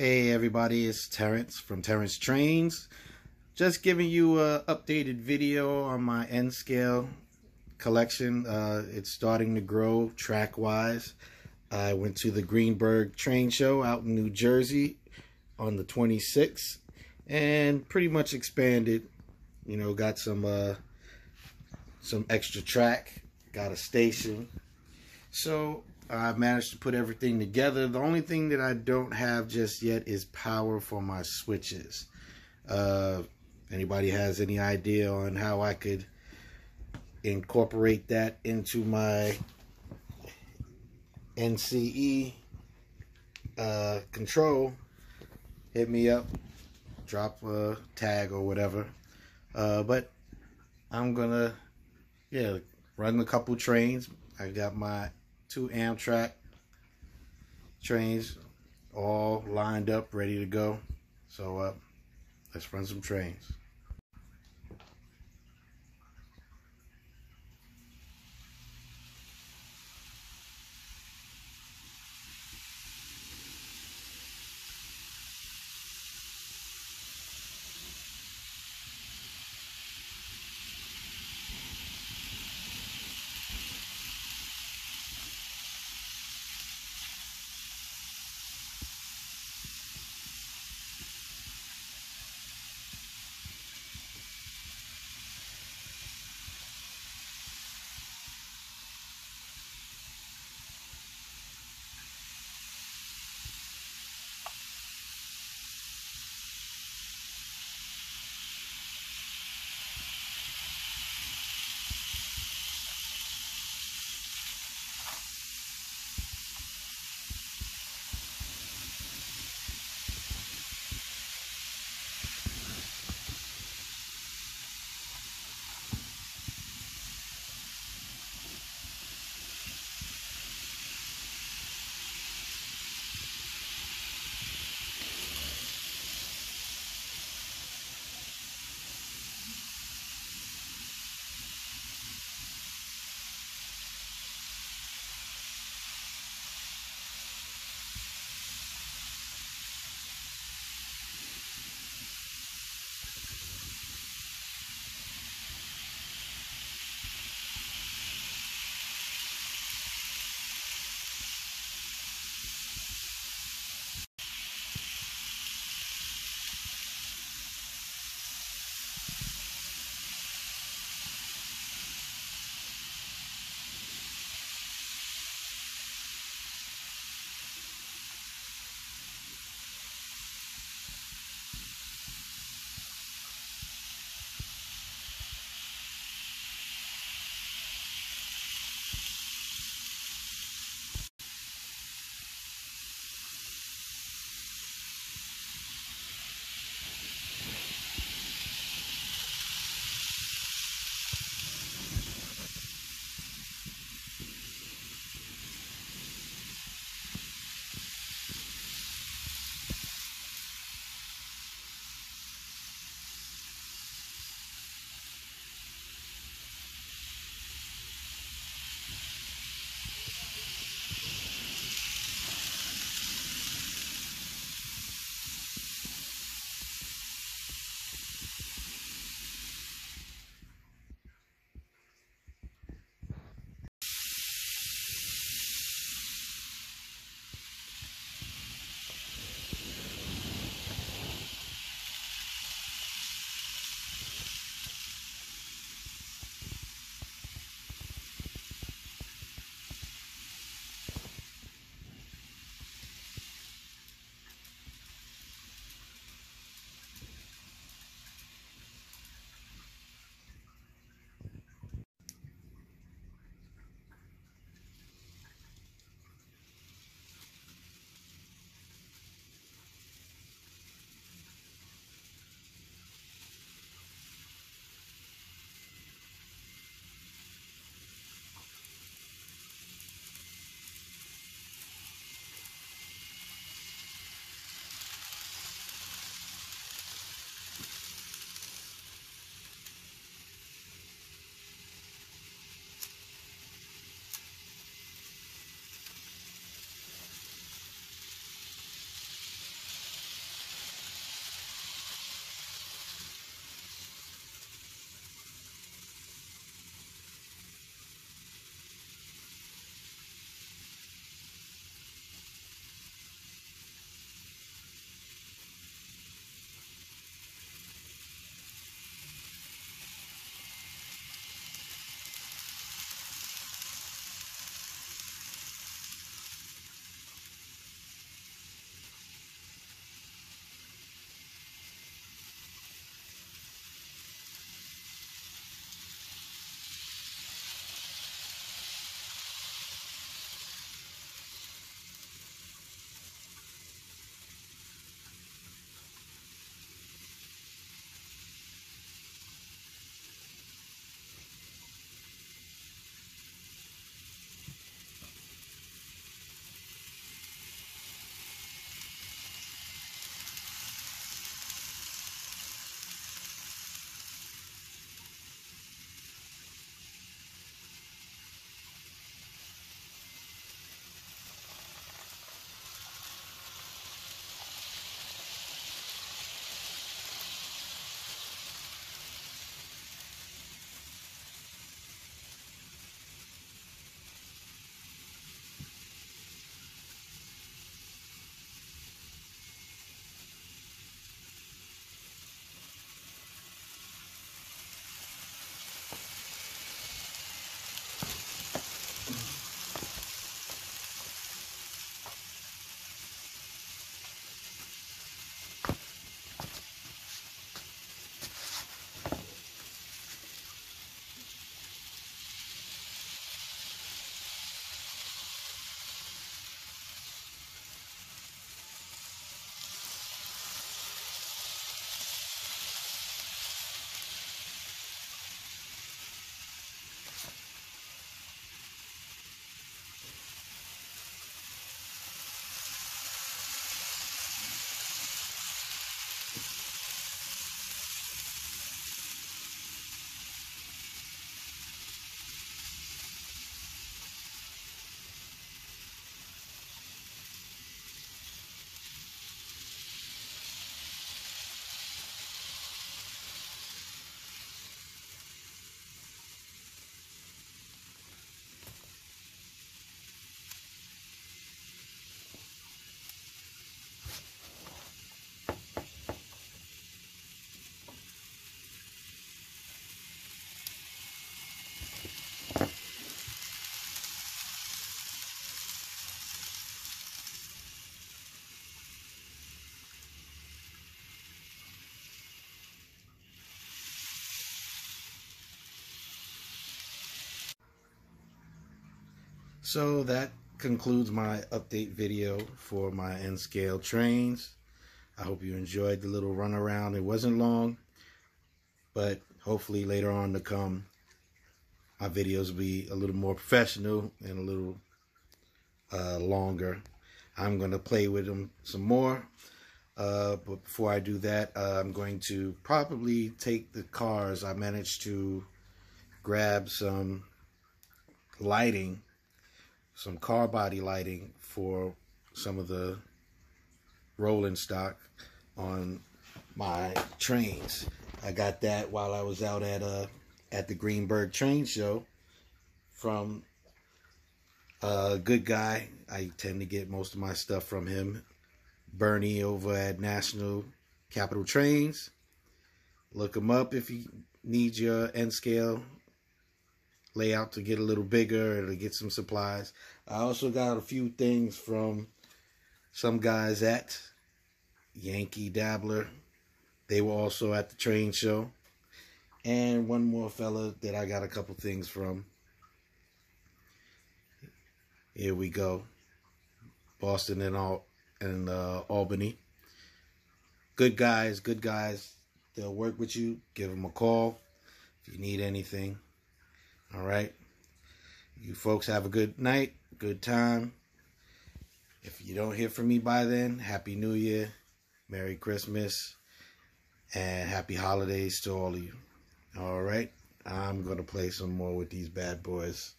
Hey everybody, it's Terrence from Terrence Trains. Just giving you a updated video on my N scale collection. Uh, it's starting to grow track wise. I went to the Greenberg train show out in New Jersey on the 26th and pretty much expanded. You know, got some uh, some extra track, got a station. So I managed to put everything together. The only thing that I don't have just yet is power for my switches. Uh, anybody has any idea on how I could incorporate that into my NCE uh, control, hit me up, drop a tag or whatever. Uh, but I'm gonna, yeah, run a couple trains. I got my two Amtrak trains all lined up, ready to go. So uh, let's run some trains. So that concludes my update video for my N scale trains. I hope you enjoyed the little run around. It wasn't long, but hopefully later on to come, my videos will be a little more professional and a little uh, longer. I'm going to play with them some more. Uh, but before I do that, uh, I'm going to probably take the cars. I managed to grab some lighting, some car body lighting for some of the rolling stock on my trains. I got that while I was out at uh at the Greenberg Train Show from a good guy. I tend to get most of my stuff from him. Bernie over at National Capital Trains. Look him up if you need your N scale layout to get a little bigger to get some supplies. I also got a few things from some guys at Yankee Dabbler. They were also at the train show. And one more fella that I got a couple things from. Here we go. Boston and all and uh, Albany. Good guys, good guys. They'll work with you. Give them a call if you need anything. All right. You folks have a good night, good time. If you don't hear from me by then, Happy New Year, Merry Christmas, and Happy Holidays to all of you. All right. I'm going to play some more with these bad boys.